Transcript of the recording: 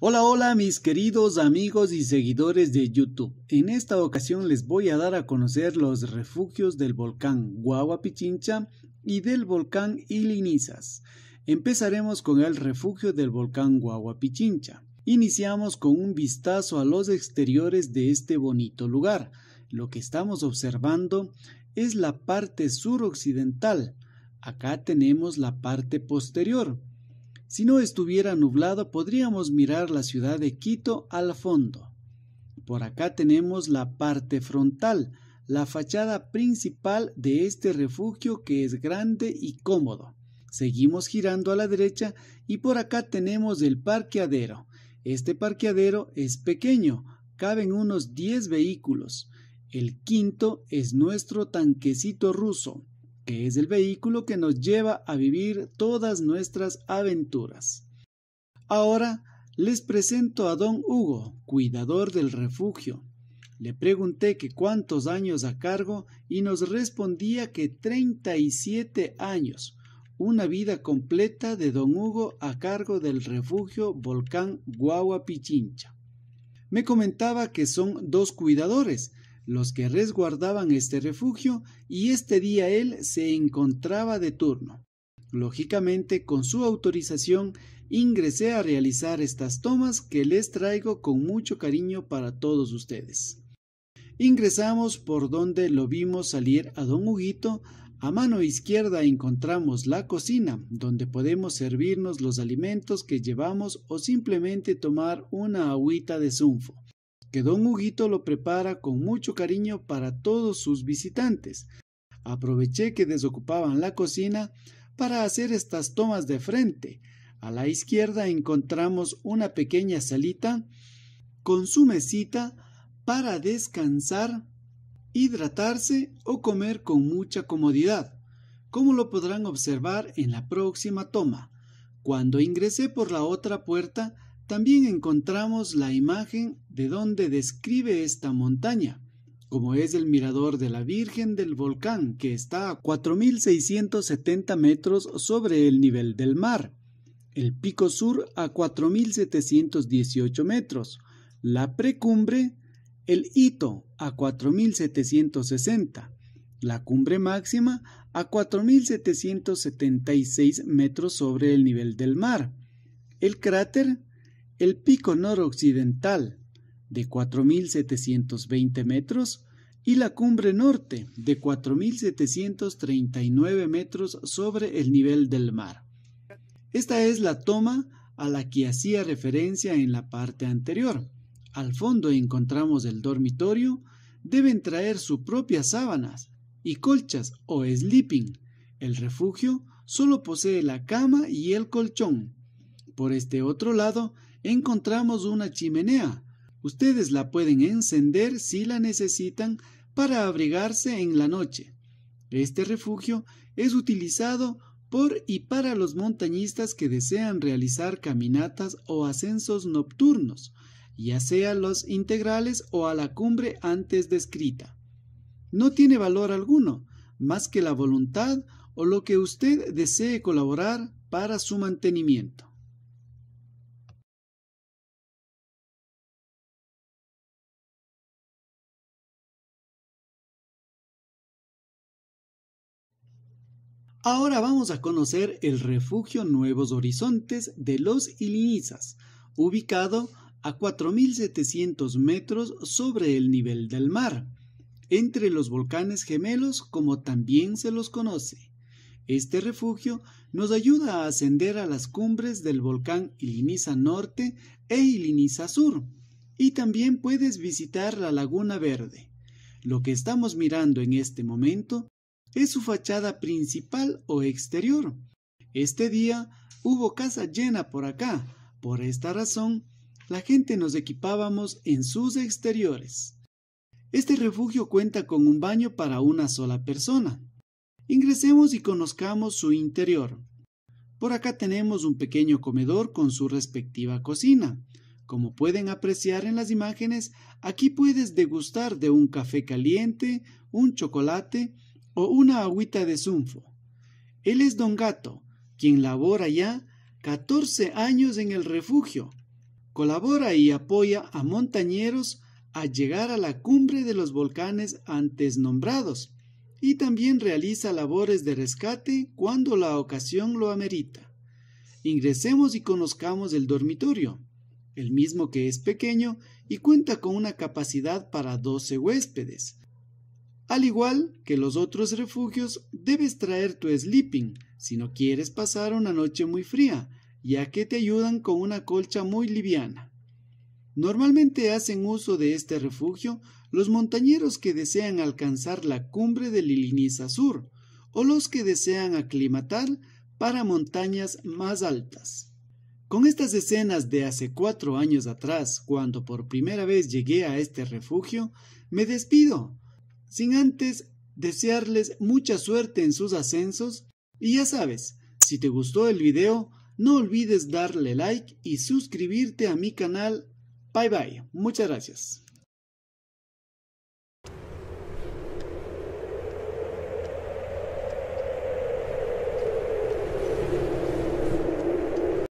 Hola, hola mis queridos amigos y seguidores de YouTube. En esta ocasión les voy a dar a conocer los refugios del volcán Guaguapichincha y del volcán Ilinizas. Empezaremos con el refugio del volcán Guaguapichincha. Iniciamos con un vistazo a los exteriores de este bonito lugar. Lo que estamos observando es la parte suroccidental. Acá tenemos la parte posterior. Si no estuviera nublado podríamos mirar la ciudad de Quito al fondo. Por acá tenemos la parte frontal, la fachada principal de este refugio que es grande y cómodo. Seguimos girando a la derecha y por acá tenemos el parqueadero. Este parqueadero es pequeño, caben unos 10 vehículos. El quinto es nuestro tanquecito ruso, que es el vehículo que nos lleva a vivir todas nuestras aventuras. Ahora les presento a don Hugo, cuidador del refugio. Le pregunté que cuántos años a cargo y nos respondía que treinta y siete años, una vida completa de don Hugo a cargo del refugio Volcán Guagua Pichincha. Me comentaba que son dos cuidadores, los que resguardaban este refugio y este día él se encontraba de turno. Lógicamente, con su autorización, ingresé a realizar estas tomas que les traigo con mucho cariño para todos ustedes. Ingresamos por donde lo vimos salir a don Huguito. A mano izquierda encontramos la cocina, donde podemos servirnos los alimentos que llevamos o simplemente tomar una agüita de zunfo que don Huguito lo prepara con mucho cariño para todos sus visitantes. Aproveché que desocupaban la cocina para hacer estas tomas de frente. A la izquierda encontramos una pequeña salita con su mesita para descansar, hidratarse o comer con mucha comodidad, como lo podrán observar en la próxima toma. Cuando ingresé por la otra puerta, también encontramos la imagen de donde describe esta montaña, como es el mirador de la Virgen del Volcán, que está a 4.670 metros sobre el nivel del mar, el pico sur a 4.718 metros, la precumbre, el hito a 4.760, la cumbre máxima a 4.776 metros sobre el nivel del mar, el cráter el pico noroccidental de 4.720 metros y la cumbre norte de 4.739 metros sobre el nivel del mar. Esta es la toma a la que hacía referencia en la parte anterior. Al fondo encontramos el dormitorio. Deben traer sus propias sábanas y colchas o sleeping. El refugio solo posee la cama y el colchón. Por este otro lado encontramos una chimenea. Ustedes la pueden encender si la necesitan para abrigarse en la noche. Este refugio es utilizado por y para los montañistas que desean realizar caminatas o ascensos nocturnos, ya sea los integrales o a la cumbre antes descrita. No tiene valor alguno, más que la voluntad o lo que usted desee colaborar para su mantenimiento. Ahora vamos a conocer el refugio Nuevos Horizontes de los Ilinizas, ubicado a 4.700 metros sobre el nivel del mar, entre los volcanes gemelos como también se los conoce. Este refugio nos ayuda a ascender a las cumbres del volcán Iliniza Norte e Iliniza Sur, y también puedes visitar la Laguna Verde. Lo que estamos mirando en este momento es su fachada principal o exterior. Este día hubo casa llena por acá. Por esta razón, la gente nos equipábamos en sus exteriores. Este refugio cuenta con un baño para una sola persona. Ingresemos y conozcamos su interior. Por acá tenemos un pequeño comedor con su respectiva cocina. Como pueden apreciar en las imágenes, aquí puedes degustar de un café caliente, un chocolate o una agüita de zunfo. Él es don Gato, quien labora ya 14 años en el refugio. colabora y apoya a montañeros a llegar a la cumbre de los volcanes antes nombrados y también realiza labores de rescate cuando la ocasión lo amerita. Ingresemos y conozcamos el dormitorio, el mismo que es pequeño y cuenta con una capacidad para 12 huéspedes. Al igual que los otros refugios, debes traer tu sleeping si no quieres pasar una noche muy fría, ya que te ayudan con una colcha muy liviana. Normalmente hacen uso de este refugio los montañeros que desean alcanzar la cumbre del Iliniza Sur o los que desean aclimatar para montañas más altas. Con estas escenas de hace cuatro años atrás, cuando por primera vez llegué a este refugio, me despido, sin antes desearles mucha suerte en sus ascensos y ya sabes, si te gustó el video, no olvides darle like y suscribirte a mi canal Bye bye. Muchas gracias.